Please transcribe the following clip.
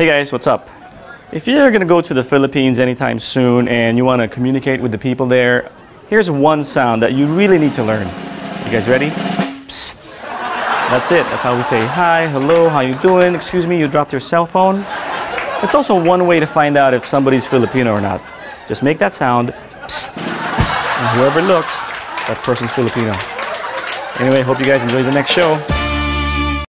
Hey guys, what's up? If you're gonna go to the Philippines anytime soon and you wanna communicate with the people there, here's one sound that you really need to learn. You guys ready? Psst. That's it. That's how we say hi, hello, how you doing? Excuse me, you dropped your cell phone. It's also one way to find out if somebody's Filipino or not. Just make that sound, psst. And whoever looks, that person's Filipino. Anyway, hope you guys enjoy the next show.